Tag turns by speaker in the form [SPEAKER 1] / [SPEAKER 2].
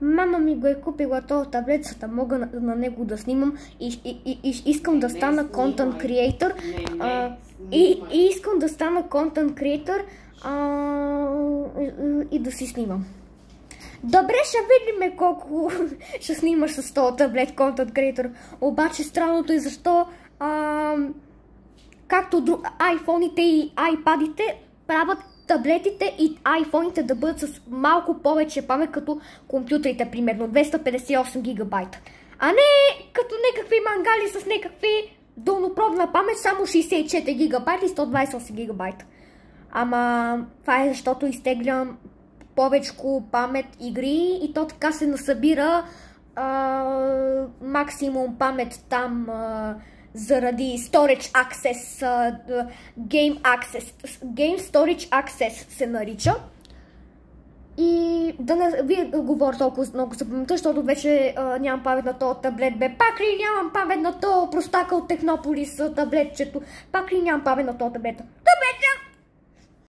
[SPEAKER 1] Мама ми го е купила този таблет, за да мога на, на него да снимам и, и, и, и искам да стана контент креатор. И, и искам да стана контент креатор и да си снимам. Добре, ще видим колко ще снимаш с този таблет Content Creator. Обаче странното е защо а, както друг, iPhone-ите и iPad-ите правят таблетите и iPhone-ите да бъдат с малко повече памет, като компютрите, примерно 258 гигабайта. А не като някакви мангали с някакви дълнопробна памет, само 64 гигабайта и 128 гигабайта. Ама това е защото изтеглям повече памет игри и то така се насъбира а, максимум памет там а, заради Storage Access, Game Access, Game Storage Access се нарича. И да не вие говоря толкова много за паметта, защото вече а, нямам памет на този таблет. Бе, пак ли нямам памет на този простака от Технополис таблетчето? Пак ли нямам памет на този таблет?